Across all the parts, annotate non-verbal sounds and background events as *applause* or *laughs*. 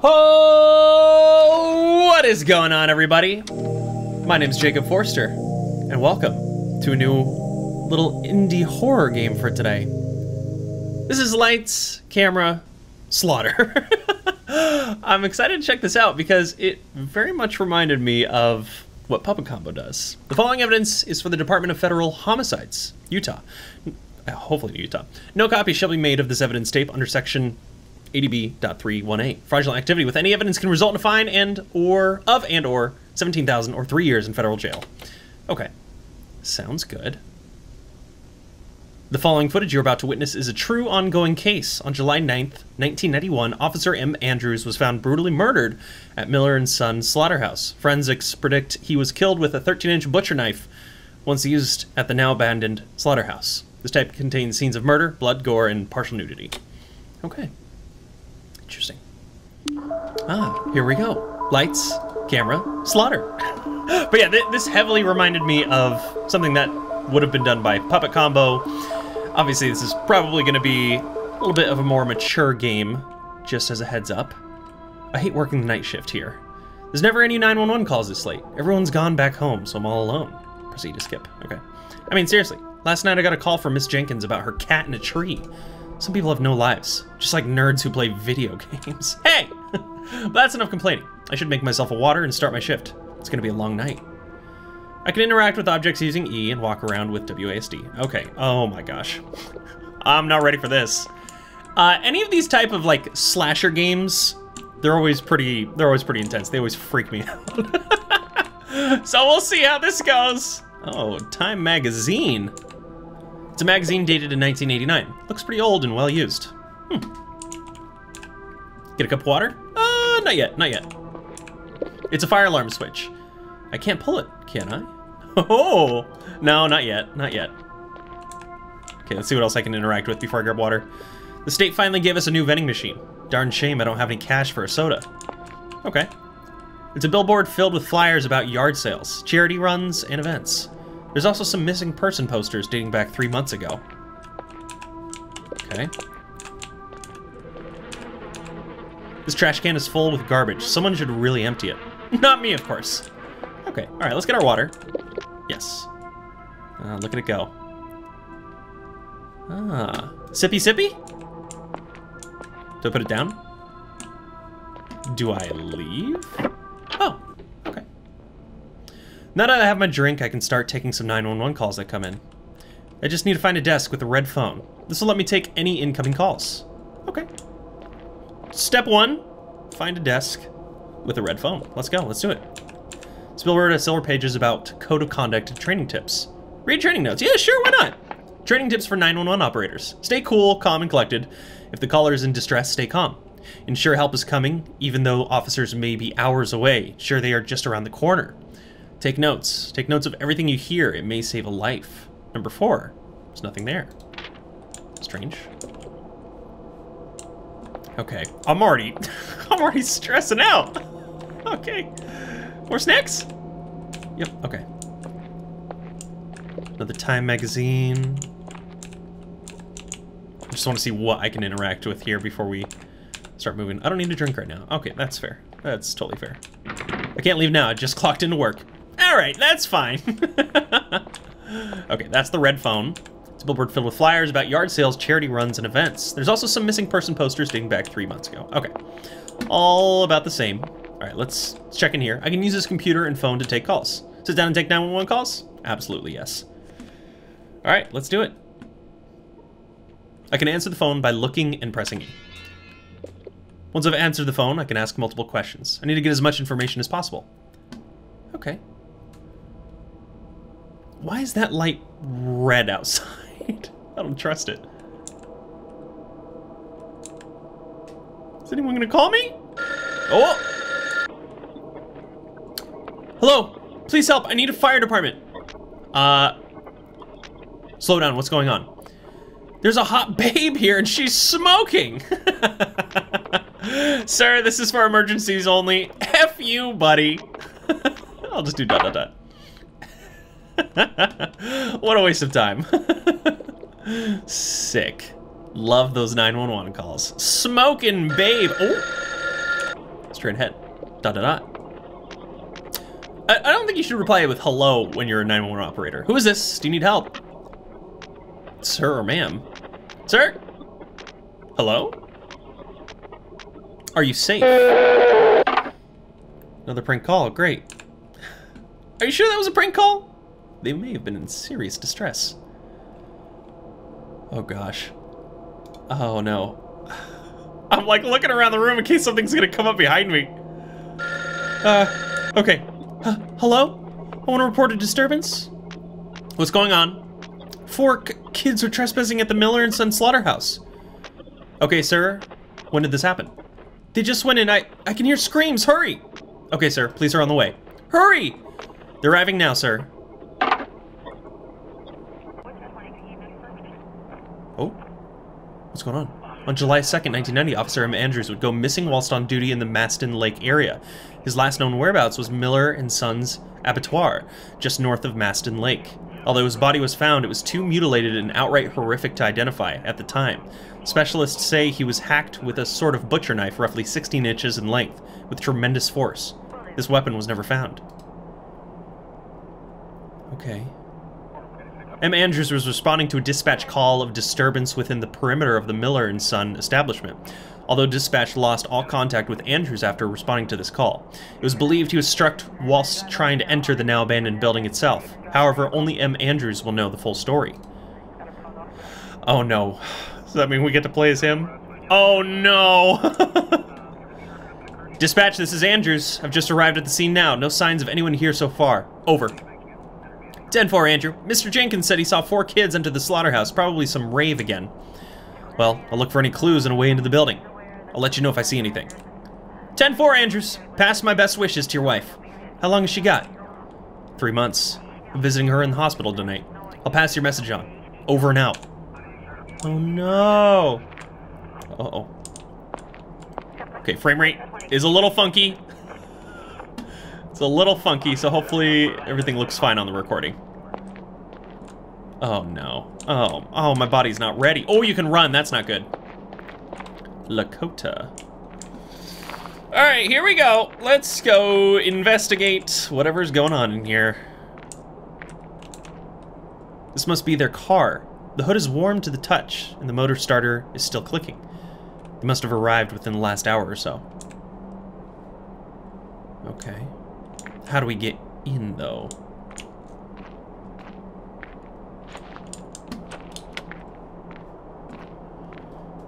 Oh, what is going on, everybody? My name is Jacob Forster, and welcome to a new little indie horror game for today. This is Lights, Camera, Slaughter. *laughs* I'm excited to check this out because it very much reminded me of what Puppet Combo does. The following evidence is for the Department of Federal Homicides, Utah. Uh, hopefully Utah. No copy shall be made of this evidence tape under section 80B.318. Fraudulent activity with any evidence can result in a fine and or of and or 17,000 or 3 years in federal jail. Okay. Sounds good. The following footage you're about to witness is a true ongoing case. On July 9th, 1991, Officer M. Andrews was found brutally murdered at Miller and Son slaughterhouse. Forensics predict he was killed with a 13-inch butcher knife once used at the now abandoned slaughterhouse. This type contains scenes of murder, blood, gore, and partial nudity. Okay. Interesting. Ah, here we go. Lights, camera, slaughter. *gasps* but yeah, th this heavily reminded me of something that would have been done by Puppet Combo. Obviously, this is probably going to be a little bit of a more mature game, just as a heads up. I hate working the night shift here. There's never any 911 calls this late. Everyone's gone back home, so I'm all alone. Proceed to skip. Okay. I mean, seriously, last night I got a call from Miss Jenkins about her cat in a tree. Some people have no lives, just like nerds who play video *laughs* games. Hey! *laughs* but that's enough complaining. I should make myself a water and start my shift. It's gonna be a long night. I can interact with objects using E and walk around with WASD. Okay, oh my gosh. *laughs* I'm not ready for this. Uh, any of these type of like slasher games, they're always pretty, they're always pretty intense. They always freak me out. so we'll see how this goes. Oh, Time Magazine. It's a magazine dated in 1989. Looks pretty old and well used. Hmm. Get a cup of water? Uh, not yet, not yet. It's a fire alarm switch. I can't pull it, can I? *laughs* Oh, no, not yet, not yet. Okay, let's see what else I can interact with before I grab water. The state finally gave us a new vending machine. Darn shame I don't have any cash for a soda. Okay. It's a billboard filled with flyers about yard sales, charity runs, and events. There's also some missing person posters dating back three months ago. Okay. This trash can is full with garbage. Someone should really empty it. *laughs* Not me, of course. Okay, alright, let's get our water. Yes. Uh, look at it go. Ah. Sippy sippy? Do I put it down? Do I leave? Now that I have my drink, I can start taking some 911 calls that come in. I just need to find a desk with a red phone. This will let me take any incoming calls. Okay. Step one, find a desk with a red phone. Let's go, let's do it. Spielberg has silver pages about code of conduct and training tips. Read training notes. Yeah, sure, why not? Training tips for 911 operators. Stay cool, calm, and collected. If the caller is in distress, stay calm. Ensure help is coming, even though officers may be hours away. Sure they are just around the corner. Take notes. Take notes of everything you hear. It may save a life. Number four. There's nothing there. Strange. Okay. I'm already... *laughs* I'm already stressing out. *laughs* Okay. More snacks? Yep, okay. Another Time magazine. I just want to see what I can interact with here before we start moving. I don't need a drink right now. Okay, that's fair. That's totally fair. I can't leave now. I just clocked into work. All right, that's fine. *laughs* okay, that's the red phone. It's a billboard filled with flyers about yard sales, charity runs, and events. There's also some missing person posters dating back three months ago. Okay, all about the same. All right, let's, check in here. I can use this computer and phone to take calls. Sit down and take 911 calls? Absolutely, yes. All right, let's do it. I can answer the phone by looking and pressing E. Once I've answered the phone, I can ask multiple questions. I need to get as much information as possible. Okay. Why is that light red outside? *laughs* I don't trust it. Is anyone gonna call me? Oh! Hello, please help. I need a fire department. Uh, slow down. What's going on? There's a hot *laughs* babe here and she's smoking. *laughs* Sir, this is for emergencies only. F you, buddy. I'll just do dot dot dot. *laughs* what a waste of time. *laughs* Sick. Love those 911 calls. Smoking babe. Oh. Straight ahead. Dot dot dot. I, don't think you should reply with hello when you're a 911 operator. Who is this? Do you need help? Sir or ma'am? Sir? Hello? Are you safe? Another prank call, great. Are you sure that was a prank call? They may have been in serious distress. Oh gosh. Oh no. *sighs* I'm like looking around the room in case something's gonna come up behind me. Uh, okay. Hello? I want to report a disturbance. What's going on? Four kids are trespassing at the Miller and Son slaughterhouse. Okay, sir. When did this happen? They just went in. I, I can hear screams. Hurry! Okay, sir. Police are on the way. Hurry! They're arriving now, sir. What's going on? On July 2nd, 1990, Officer M. Andrews would go missing whilst on duty in the Maston Lake area. His last known whereabouts was Miller and Sons Abattoir, just north of Maston Lake. Although his body was found, it was too mutilated and outright horrific to identify at the time. Specialists say he was hacked with a sort of butcher knife roughly 16 inches in length, with tremendous force. This weapon was never found. Okay. M. Andrews was responding to a dispatch call of disturbance within the perimeter of the Miller and Son establishment. Although dispatch lost all contact with Andrews after responding to this call. It was believed he was struck whilst trying to enter the now abandoned building itself. However, only M. Andrews will know the full story. Oh no. Does that mean we get to play as him? Oh no! *laughs* Dispatch, this is Andrews. I've just arrived at the scene now. No signs of anyone here so far. Over. 10-4, Andrew. Mr. Jenkins said he saw four kids enter the slaughterhouse, probably some rave again. Well, I'll look for any clues on a way into the building. I'll let you know if I see anything. 10-4, Andrews. Pass my best wishes to your wife. How long has she got? Three months. I'm visiting her in the hospital tonight. I'll pass your message on. Over and out. Oh no. Uh-oh. Okay, frame rate is a little funky. It's a little funky, so hopefully everything looks fine on the recording. Oh no. Oh, oh, my body's not ready. Oh, you can run, that's not good. Lakota. All right, here we go. Let's go investigate whatever's going on in here. This must be their car. The hood is warm to the touch, and the motor starter is still clicking. They must have arrived within the last hour or so. Okay. How do we get in, though?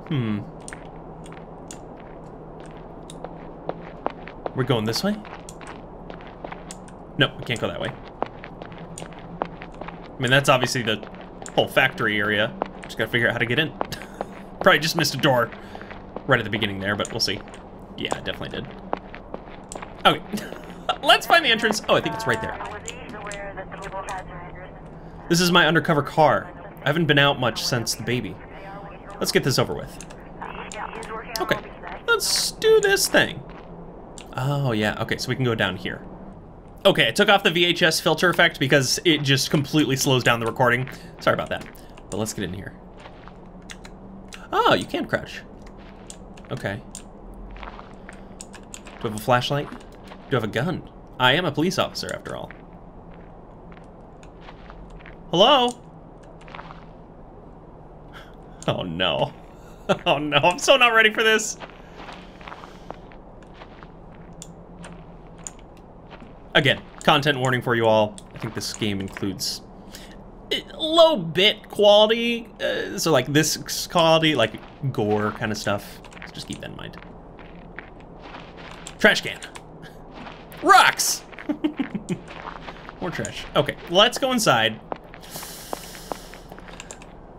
Hmm. We're going this way? No, we can't go that way. I mean, that's obviously the whole factory area. Just gotta figure out how to get in. *laughs* Probably just missed a door right at the beginning there, but we'll see. Yeah, definitely did. Okay, *laughs* let's find the entrance. Oh, I think it's right there. This is my undercover car. I haven't been out much since the baby. Let's get this over with. Okay, let's do this thing. Oh, yeah. Okay, so we can go down here. Okay, I took off the VHS filter effect because it just completely slows down the recording. Sorry about that. But let's get in here. Oh, you can crouch. Okay. Do you have a flashlight? You have a gun? I am a police officer, after all. Hello? *laughs* Oh, no. *laughs* Oh, no. I'm so not ready for this. Again, content warning for you all. I think this game includes low bit quality, uh, so like this quality, like gore kind of stuff. Just keep that in mind. Trash can. Rocks! More trash. Okay, let's go inside.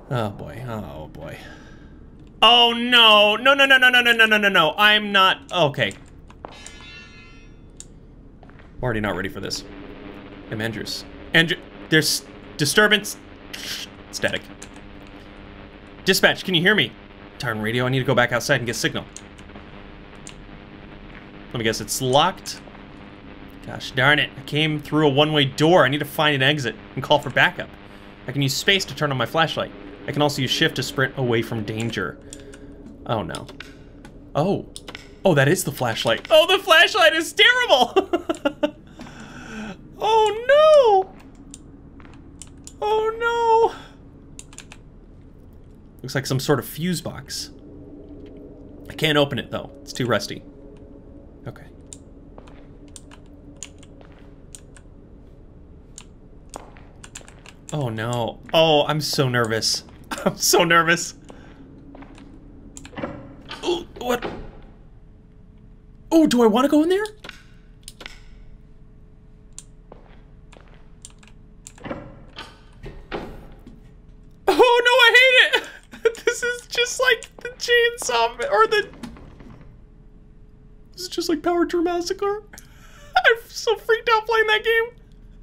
Oh boy, oh boy. Oh no, no, no, no, no, no, no, no, no, no, no. I'm not, okay. I'm already not ready for this. I'm Andrews. Andrew, there's disturbance. Static. Dispatch, can you hear me? Turn radio, I need to go back outside and get signal. Let me guess, it's locked? Gosh darn it, I came through a one-way door. I need to find an exit and call for backup. I can use space to turn on my flashlight. I can also use shift to sprint away from danger. Oh no. Oh. Oh, that is the flashlight. Oh, the flashlight is terrible! *laughs* oh no! Oh no! Looks like some sort of fuse box. I can't open it though, it's too rusty. Okay. Oh no. Oh, I'm so nervous. *laughs* I'm so nervous. Oh, what? Oh, do I want to go in there? Oh no, I hate it! *laughs* this is just like the chainsaw, or the... This is just like Power Drill Massacre. *laughs* I'm so freaked out playing that game.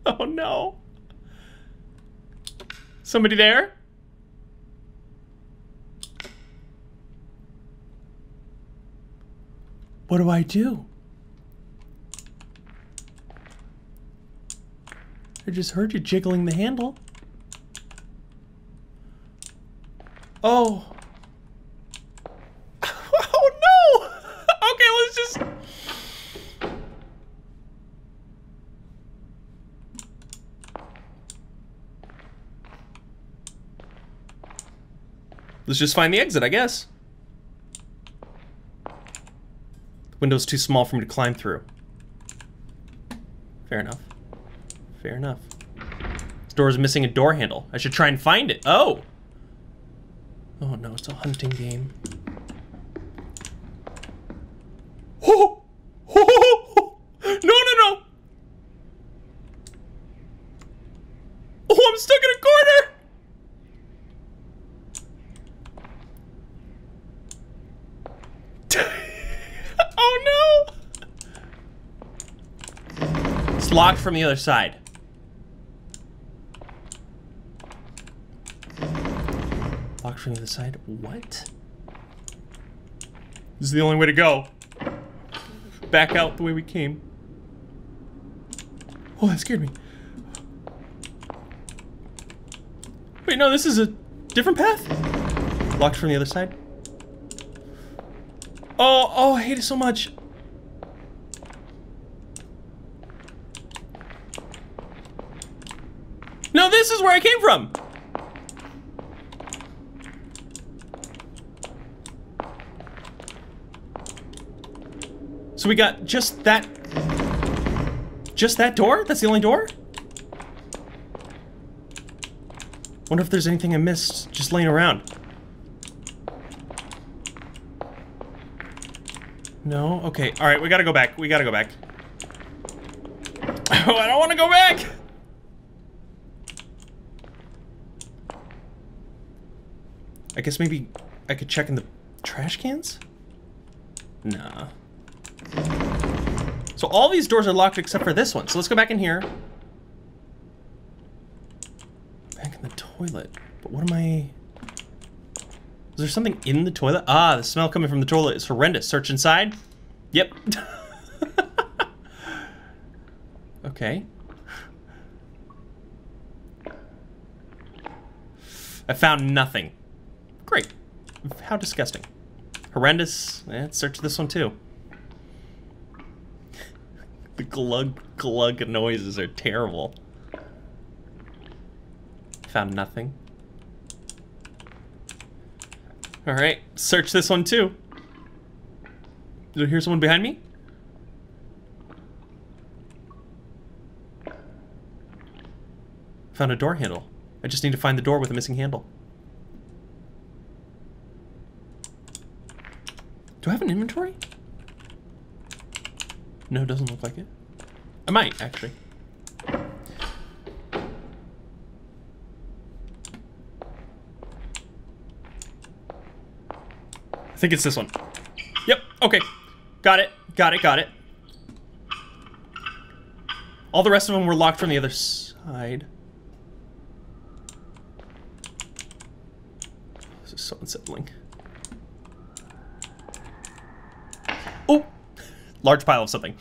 Oh no. Somebody there? What do I do? I just heard you jiggling the handle. Oh no! Okay, let's just... Let's just find the exit, I guess. The window's too small for me to climb through. Fair enough. Fair enough. This door is missing a door handle. I should try and find it. Oh! Oh no, it's a hunting game. Oh! Oh! No, no, no! Oh, I'm stuck in a corner! oh no! It's locked from the other side. Locked from the other side? What? This is the only way to go. Back out the way we came. Oh, that scared me. Wait, no, this is a different path? Locked from the other side? Oh, oh, I hate it so much. No, this is where I came from. So we got just that... Just that door? That's the only door? Wonder if there's anything I missed just laying around. No? Okay. Alright, we gotta go back. We gotta go back. Oh, *laughs* I don't want to go back! I guess maybe I could check in the trash cans? Nah. So all these doors are locked except for this one. So let's go back in here. Back in the toilet. But what am I... Is there something in the toilet? Ah, the smell coming from the toilet is horrendous. Search inside. Yep. *laughs* okay. I found nothing. How disgusting. Horrendous. Eh, let's search this one too. the glug glug noises are terrible. Found nothing. Alright, search this one too. Did I hear someone behind me? Found a door handle. I just need to find the door with a missing handle. Do I have an inventory? No, doesn't look like it. I might, actually. I think it's this one. Yep, okay. Got it, got it, got it. All the rest of them were locked from the other side. This is so unsettling. Oh! Large pile of something.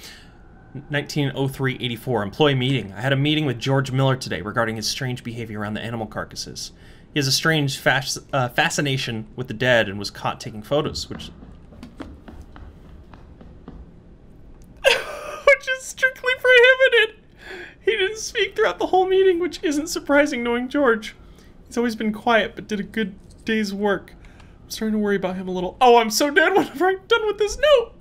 1903-84, employee meeting. I had a meeting with George Miller today regarding his strange behavior around the animal carcasses. He has a strange fasc uh, fascination with the dead and was caught taking photos, which... *laughs* which is strictly prohibited. He didn't speak throughout the whole meeting, which isn't surprising knowing George. He's always been quiet, but did a good day's work. I'm starting to worry about him a little. Oh, I'm so dead *laughs* whenever I'm done with this note.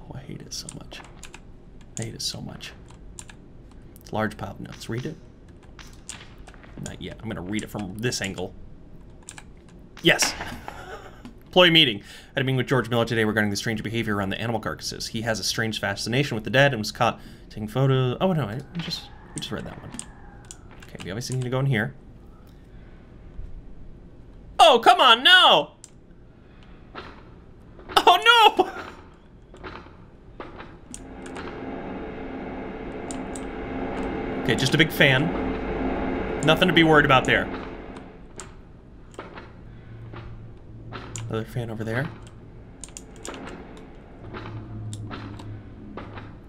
Oh, I hate it so much. I hate it so much. It's large pile of notes. Read it. Not yet. I'm gonna read it from this angle. Yes. Employee meeting. I had a meeting with George Miller today regarding the strange behavior around the animal carcasses. He has a strange fascination with the dead and was caught taking photos. Oh no, I just we just read that one. Okay, we obviously need to go in here. Oh come on, no! Oh no! Okay, just a big fan. Nothing to be worried about there. Another fan over there.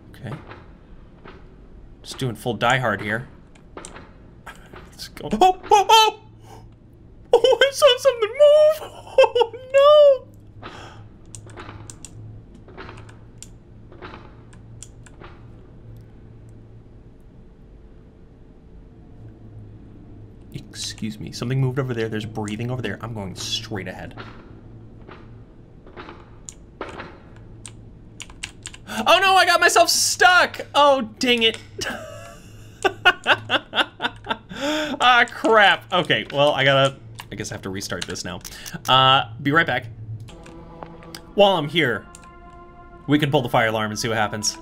Okay. Just doing full Die Hard here. *laughs* Let's go. Oh, oh, oh! Oh, I saw something move! *laughs* Oh, no! Excuse me. Something moved over there. There's breathing over there. I'm going straight ahead. Oh no, I got myself stuck! Oh, dang it. *laughs* ah, crap. Okay, well, I gotta... I guess I have to restart this now. Uh, be right back. While I'm here, we can pull the fire alarm and see what happens.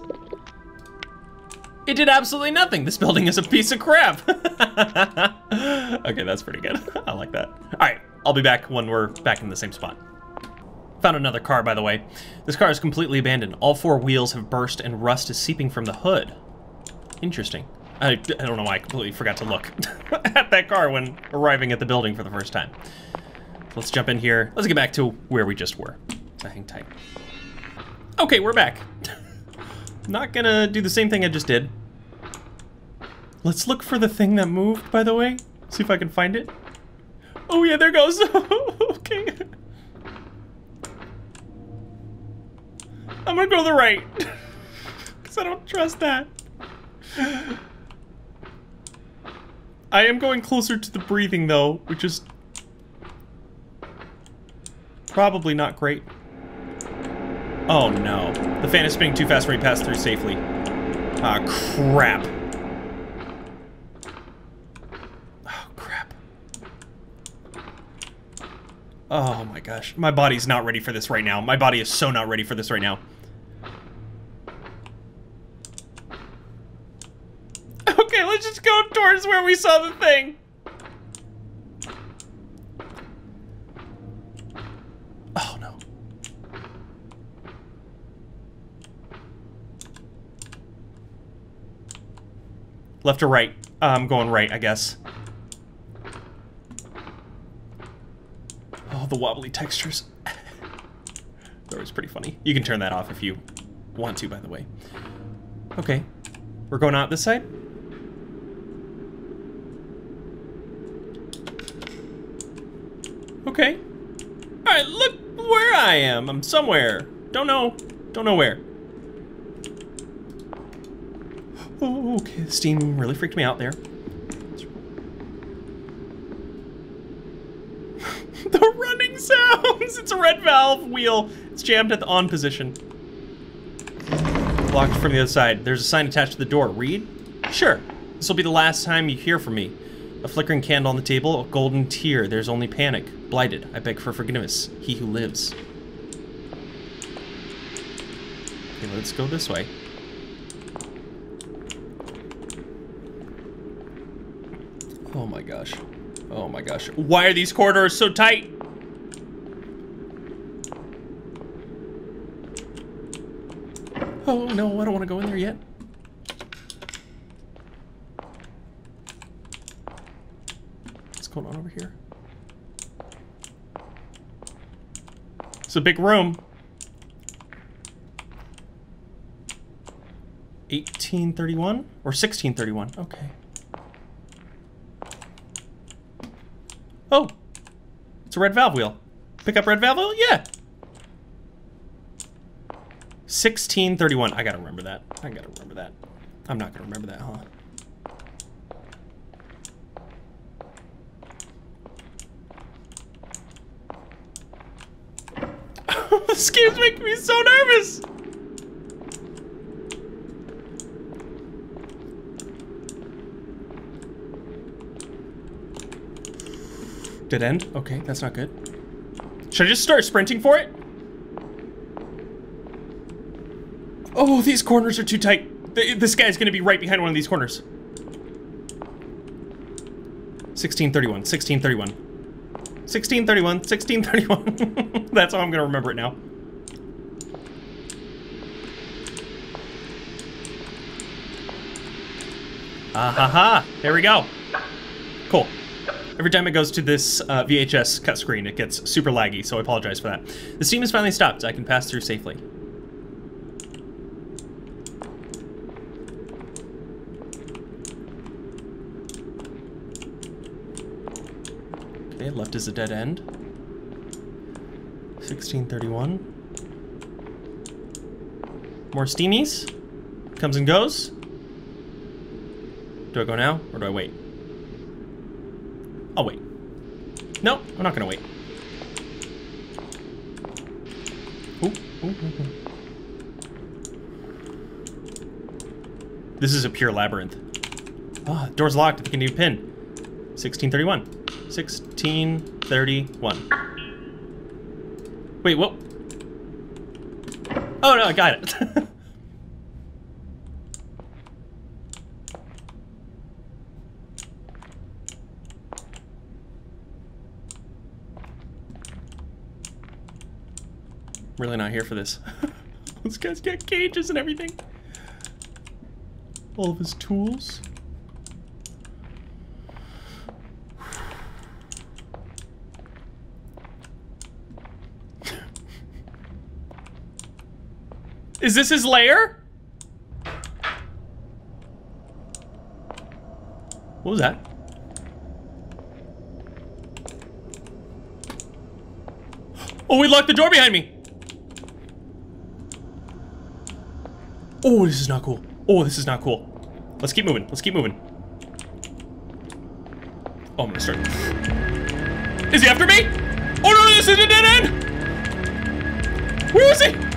It did absolutely nothing. This building is a piece of crap. *laughs* okay, that's pretty good. *laughs* I like that. All right, I'll be back when we're back in the same spot. Found another car, by the way. This car is completely abandoned. All four wheels have burst and rust is seeping from the hood. Interesting. I, I don't know why I completely forgot to look *laughs* at that car when arriving at the building for the first time. Let's jump in here. Let's get back to where we just were. So hang tight. Okay, we're back. Not gonna do the same thing I just did. Let's look for the thing that moved, by the way. See if I can find it. Oh yeah, there goes. *laughs* okay. I'm gonna go to the right. *laughs* Because I don't trust that. I am going closer to the breathing though, which is probably not great. Oh no. The fan is spinning too fast for me to pass through safely. Ah, crap. Oh, crap. Oh my gosh. My body's not ready for this right now. My body is so not ready for this right now. *laughs* Okay, let's just go towards where we saw the thing. Oh no. Left or right? Uh, I'm going right, I guess. The wobbly textures. *laughs* They're always pretty funny. You can turn that off if you want to, by the way. Okay. We're going out this side? Okay. Alright, look where I am. I'm somewhere. Don't know. Don't know where. Oh, okay. The steam really freaked me out there. the running sounds! It's a red valve wheel. It's jammed at the on position. Locked from the other side. There's a sign attached to the door. Read? Sure. This will be the last time you hear from me. A flickering candle on the table, a golden tear. There's only panic. Blighted. I beg for forgiveness. He who lives. Okay, let's go this way. Oh my gosh. Oh my gosh. Why are these corridors so tight? Oh no, I don't want to go in there yet. What's going on over here? It's a big room. 1831 or 1631. Okay. Oh, it's a red valve wheel. Pick up red valve wheel? Yeah. 1631. I gotta remember that. I gotta remember that. I'm not gonna remember that, huh? *laughs* this game's making me so nervous! Dead end? Okay, that's not good. Should I just start sprinting for it? Oh, these corners are too tight. This guy's gonna be right behind one of these corners. 1631, 1631. 1631, 1631. *laughs* That's how I'm gonna remember it now. Ah ha! There we go. Cool. Every time it goes to this uh, VHS cut screen, it gets super laggy, so I apologize for that. The steam has finally stopped. I can pass through safely. Left is a dead end. 1631. More steamies. Comes and goes. Do I go now, or do I wait? I'll wait. No, I'm not gonna wait. Ooh, ooh, ooh, this is a pure labyrinth. Ah, oh, door's locked. I need a pin. 1631. 1631. Wait, what? Oh no, I got it. *laughs* really not here for this. *laughs* this guy's got cages and everything. All of his tools. Is this his lair? What was that? Oh, we locked the door behind me. Oh, this is not cool. Oh, this is not cool. Let's keep moving. Let's keep moving. Oh, I'm gonna start. Is he after me? Oh no, this is a dead end! Where is he?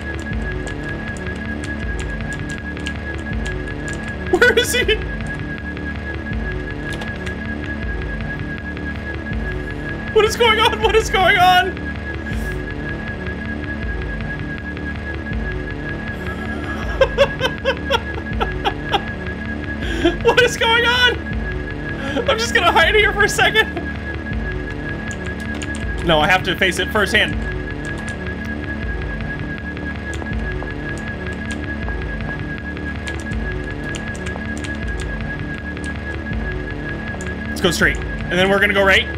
What is going on? What is going on? *laughs* what is going on? I'm just gonna hide here for a second. No, I have to face it firsthand. Go straight. And then we're gonna go right.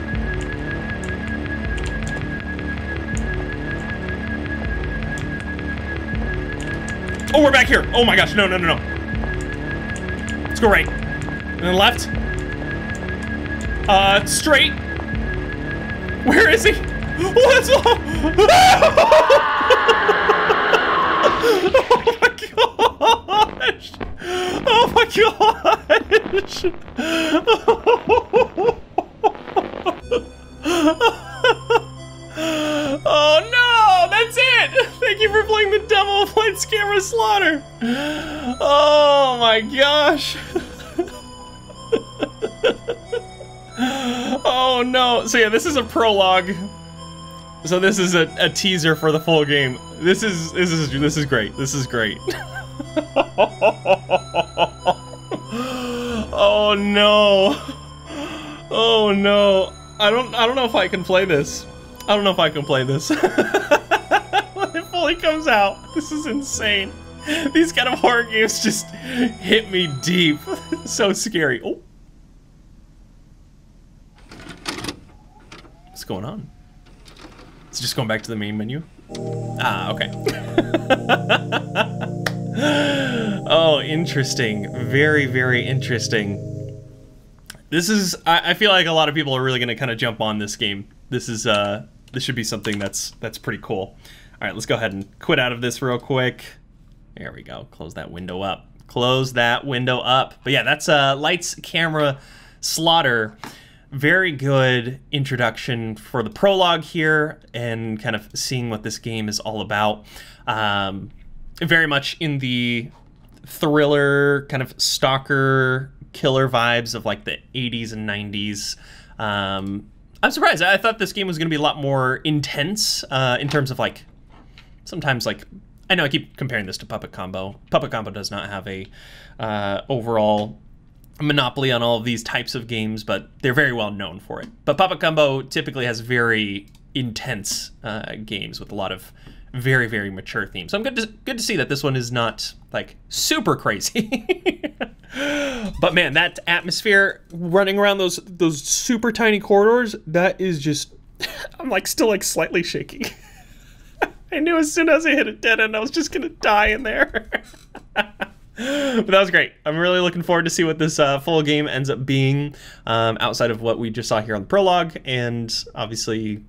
Oh, we're back here. Oh my gosh, no, no, no, no. Let's go right. And then left. Uh, straight. Where is he? What's *gasps* oh, *laughs* oh my gosh! Oh my gosh! *laughs* Camera Slaughter! Oh my gosh! *laughs* oh no! So yeah, this is a prologue. So this is a, a teaser for the full game. This is this is this is great. This is great. *laughs* oh no! Oh no! I don't I don't know if I can play this. I don't know if I can play this. *laughs* fully comes out, this is insane. These kind of horror games just hit me deep. *laughs* so scary. Oh. What's going on? It's just going back to the main menu. Ah, okay. *laughs* oh, interesting. Very, very interesting. this is I, I feel like a lot of people are really going to kind of jump on this game. This is uh this should be something that's that's pretty cool. All right, let's go ahead and quit out of this real quick. There we go. Close that window up. Close that window up. But yeah, that's uh lights, camera, slaughter. Very good introduction for the prologue here and kind of seeing what this game is all about. Um, very much in the thriller kind of stalker killer vibes of like the 80s and 90s. Um, I'm surprised. I thought this game was going to be a lot more intense uh, in terms of like sometimes like I know I keep comparing this to Puppet Combo. Puppet Combo does not have a uh, overall monopoly on all of these types of games, but they're very well known for it. But Puppet Combo typically has very intense uh, games with a lot of very very mature themes. So I'm good to good to see that this one is not like super crazy. *laughs* but man, that atmosphere running around those those super tiny corridors, that is just *laughs* I'm like still like slightly shaking. *laughs* I knew as soon as I hit a dead end I was just gonna die in there. *laughs* but that was great. I'm really looking forward to see what this uh, full game ends up being um, outside of what we just saw here on the prologue, and obviously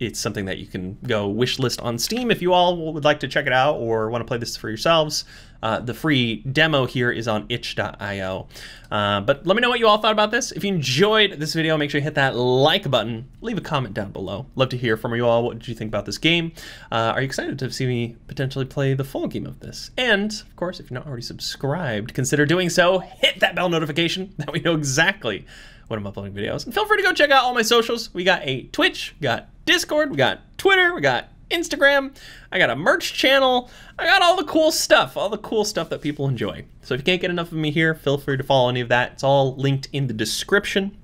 it's something that you can go wish list on Steam if you all would like to check it out or want to play this for yourselves. Uh, the free demo here is on itch.io. Uh, but let me know what you all thought about this. If you enjoyed this video, make sure you hit that like button. Leave a comment down below. Love to hear from you all. What did you think about this game? Uh, are you excited to see me potentially play the full game of this? And, of course, if you're not already subscribed, consider doing so. Hit that bell notification. *laughs* That we know exactly when I'm uploading videos. And feel free to go check out all my socials. We got a Twitch, got Discord, we got Twitter, we got Instagram, I got a merch channel, I got all the cool stuff, all the cool stuff that people enjoy. So if you can't get enough of me here, feel free to follow any of that. It's all linked in the description,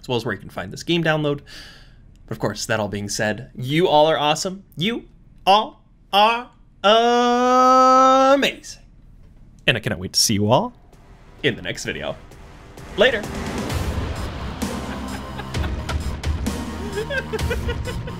as well as where you can find this game download. But of course, that all being said, you all are awesome. You all are amazing. And I cannot wait to see you all in the next video. Later. *laughs*